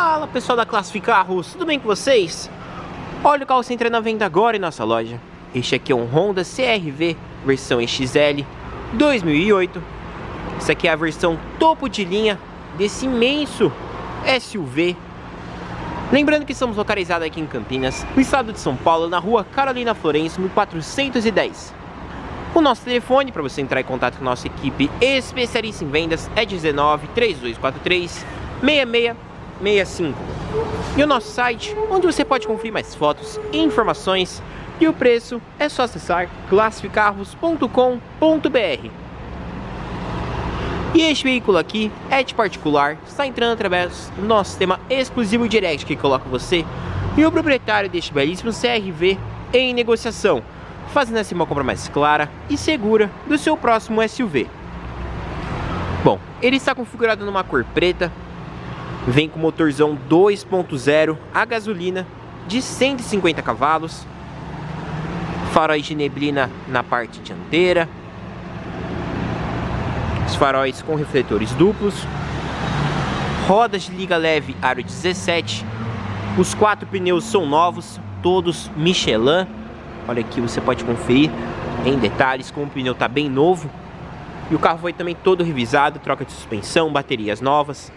Fala pessoal da Classific Carros, tudo bem com vocês? Olha o carro se entra na venda agora em nossa loja. Este aqui é um Honda CRV versão XL 2008. Essa aqui é a versão topo de linha desse imenso SUV. Lembrando que estamos localizados aqui em Campinas, no estado de São Paulo, na rua Carolina Florencio, 1410. O nosso telefone para você entrar em contato com a nossa equipe especialista em vendas é 19 3243 6665. E o nosso site, onde você pode conferir mais fotos e informações, e o preço é só acessar classificarros.com.br. E este veículo aqui é de particular, está entrando através do nosso sistema exclusivo Direct que coloca você e o proprietário deste belíssimo CRV em negociação, fazendo assim uma compra mais clara e segura do seu próximo SUV. Bom, ele está configurado numa cor preta, vem com motorzão 2.0 a gasolina de 150 cavalos, faróis de neblina na parte dianteira, os faróis com refletores duplos, rodas de liga leve aro 17, os quatro pneus são novos, todos Michelin, olha aqui você pode conferir em detalhes como o pneu está bem novo, e o carro foi também todo revisado, troca de suspensão, baterias novas.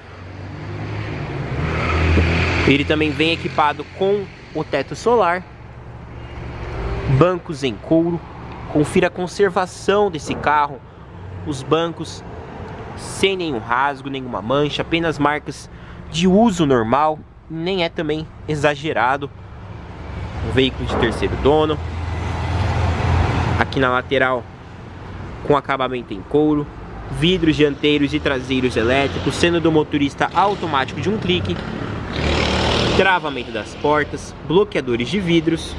Ele também vem equipado com o teto solar, bancos em couro. Confira a conservação desse carro, os bancos sem nenhum rasgo, nenhuma mancha, apenas marcas de uso normal, nem é também exagerado. Um veículo de terceiro dono. Aqui na lateral com acabamento em couro, vidros dianteiros e traseiros elétricos, sendo do motorista automático de um clique, travamento das portas, bloqueadores de vidros.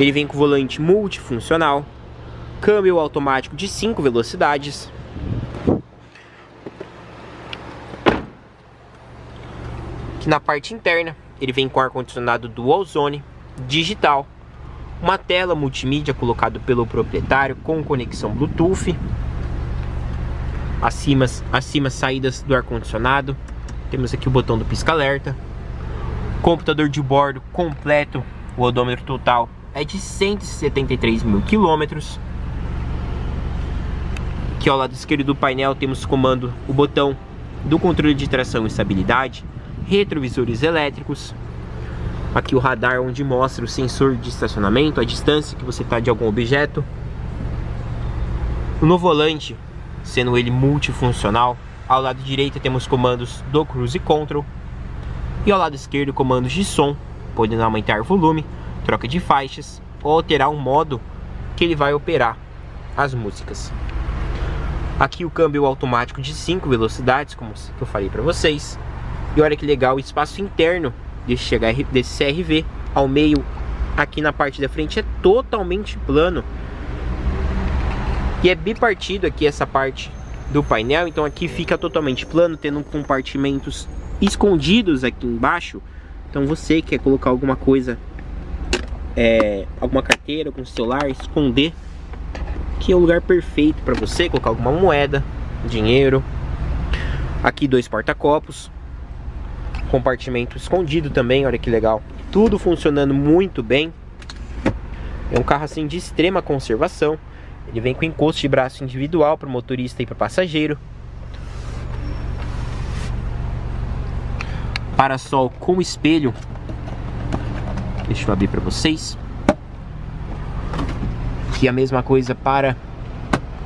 Ele vem com volante multifuncional, câmbio automático de 5 velocidades. Na parte interna, ele vem com ar-condicionado dual zone, digital, uma tela multimídia colocado pelo proprietário com conexão Bluetooth. Acima, acima saídas do ar-condicionado. Temos aqui o botão do pisca-alerta. Computador de bordo completo. O odômetro total é de 173 mil quilômetros. Aqui ao lado esquerdo do painel temos comando, o botão do controle de tração e estabilidade, retrovisores elétricos, Aqui o radar onde mostra o sensor de estacionamento, a distância que você está de algum objeto. No volante, sendo ele multifuncional, ao lado direito temos comandos do Cruise Control e ao lado esquerdo comandos de som, podendo aumentar volume, troca de faixas ou alterar o modo que ele vai operar as músicas. Aqui o câmbio automático de 5 velocidades, como eu falei para vocês. E olha que legal o espaço interno desse, desse CRV ao meio aqui na parte da frente é totalmente plano e é bipartido aqui essa parte do painel então aqui fica totalmente plano tendo compartimentos escondidos aqui embaixo então você quer colocar alguma coisa é, alguma carteira, algum celular, esconder que é o lugar perfeito para você colocar alguma moeda, dinheiro aqui dois porta-copos compartimento escondido também, olha que legal. Tudo funcionando muito bem. É um carro assim de extrema conservação. Ele vem com encosto de braço individual para motorista e para passageiro. Parasol com espelho. Deixa eu abrir para vocês. Aqui a mesma coisa para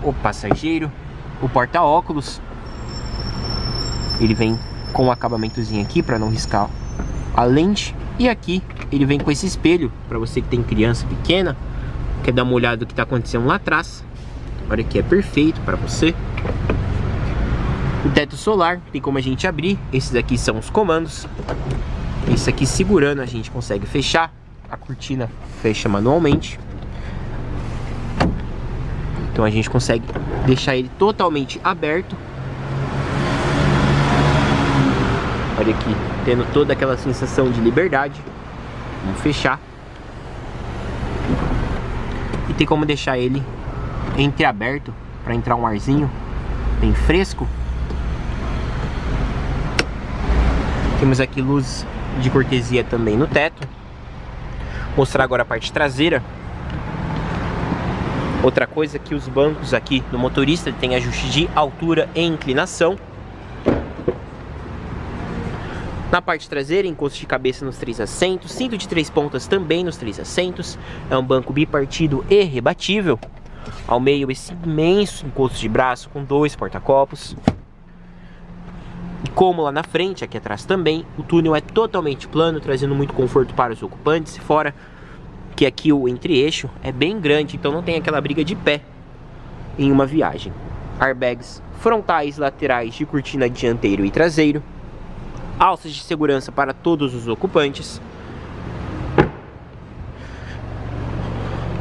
o passageiro. O porta-óculos. Ele vem com um acabamentozinho aqui para não riscar a lente. E aqui ele vem com esse espelho para você que tem criança pequena, quer dar uma olhada no que está acontecendo lá atrás. Olha que é perfeito para você. O teto solar tem como a gente abrir. Esses aqui são os comandos. Esse aqui segurando a gente consegue fechar. A cortina fecha manualmente. Então a gente consegue deixar ele totalmente aberto Olha aqui, tendo toda aquela sensação de liberdade. Vamos fechar. Tem como deixar ele entreaberto para entrar um arzinho bem fresco. Temos aqui luz de cortesia também no teto. Mostrar agora a parte traseira. Outra coisa é que os bancos aqui do motorista tem ajuste de altura e inclinação. Na parte traseira, encosto de cabeça nos três assentos, cinto de três pontas também nos três assentos. É um banco bipartido e rebatível. Ao meio, esse imenso encosto de braço com dois porta-copos. E como lá na frente, aqui atrás também, o túnel é totalmente plano, trazendo muito conforto para os ocupantes. Fora que aqui o entre-eixo é bem grande, então não tem aquela briga de pé em uma viagem. Airbags frontais, laterais de cortina dianteiro e traseiro alças de segurança para todos os ocupantes,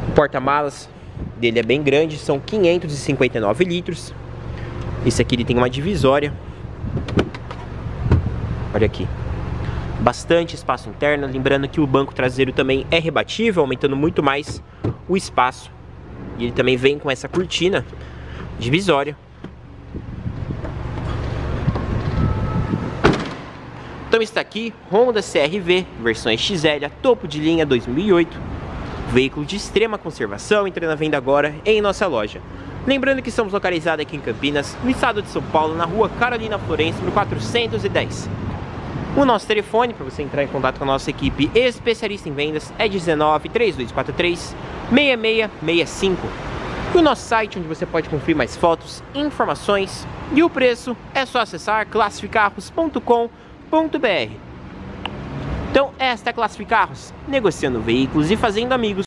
o porta-malas dele é bem grande, são 559 litros. Esse aqui ele tem uma divisória. Olha aqui. Bastante espaço interno, lembrando que o banco traseiro também é rebatível, aumentando muito mais o espaço. E ele também vem com essa cortina divisória Então está aqui Honda CRV, versão XL, topo de linha 2008. Veículo de extrema conservação, entrando à venda agora em nossa loja. Lembrando que estamos localizados aqui em Campinas, no estado de São Paulo, na rua Carolina Florencio, no 410. O nosso telefone para você entrar em contato com a nossa equipe especialista em vendas é 19 3243 6665. E o nosso site onde você pode conferir mais fotos, informações e o preço é só acessar classificarros.com.br então, esta é Classificarros, negociando veículos e fazendo amigos